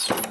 classroom.